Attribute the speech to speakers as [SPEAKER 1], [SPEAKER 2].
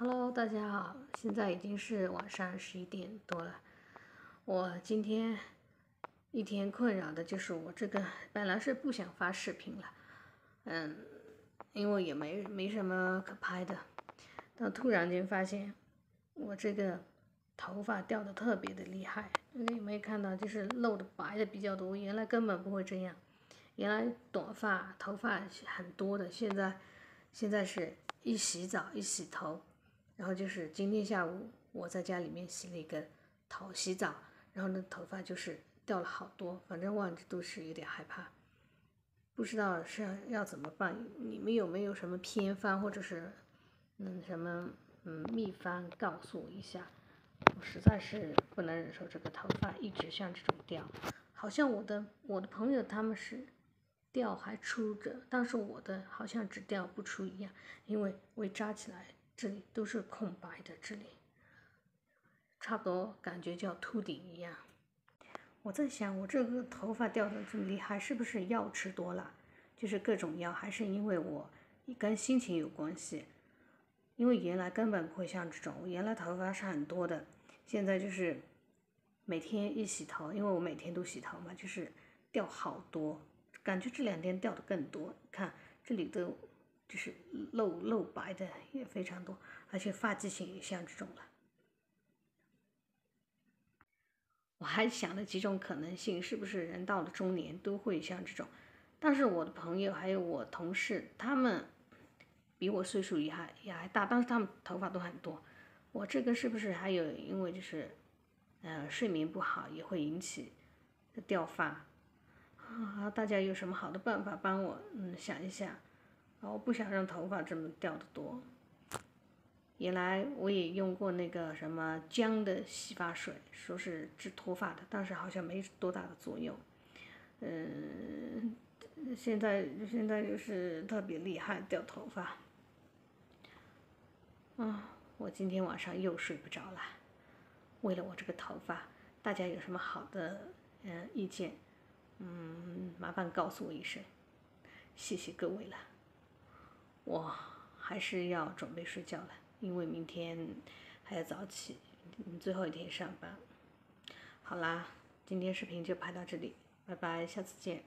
[SPEAKER 1] Hello，大家好，现在已经是晚上十一点多了。我今天一天困扰的就是我这个，本来是不想发视频了，嗯，因为也没没什么可拍的，但突然间发现我这个头发掉的特别的厉害，你有没有看到？就是露的白的比较多，原来根本不会这样，原来短发头发很多的，现在现在是一洗澡一洗头。然后就是今天下午我在家里面洗了一个头洗澡，然后那头发就是掉了好多，反正望着都是有点害怕，不知道是要要怎么办？你们有没有什么偏方或者是嗯什么嗯秘方告诉我一下？我实在是不能忍受这个头发一直像这种掉，好像我的我的朋友他们是掉还出着，但是我的好像只掉不出一样，因为我扎起来。这里都是空白的，这里差不多感觉叫秃顶一样。我在想，我这个头发掉的这么厉害，是不是药吃多了？就是各种药，还是因为我跟心情有关系？因为原来根本不会像这种，原来头发是很多的，现在就是每天一洗头，因为我每天都洗头嘛，就是掉好多，感觉这两天掉的更多。看这里都。就是露露白的也非常多，而且发际线也像这种了。我还想了几种可能性，是不是人到了中年都会像这种？但是我的朋友还有我同事，他们比我岁数也还也还大，但是他们头发都很多。我这个是不是还有因为就是，呃，睡眠不好也会引起掉发？啊，大家有什么好的办法帮我嗯想一想我不想让头发这么掉的多。原来我也用过那个什么姜的洗发水，说是治脱发的，但是好像没多大的作用。嗯，现在现在就是特别厉害掉头发。啊，我今天晚上又睡不着了。为了我这个头发，大家有什么好的嗯意见？嗯，麻烦告诉我一声，谢谢各位了。我还是要准备睡觉了，因为明天还要早起，最后一天上班。好啦，今天视频就拍到这里，拜拜，下次见。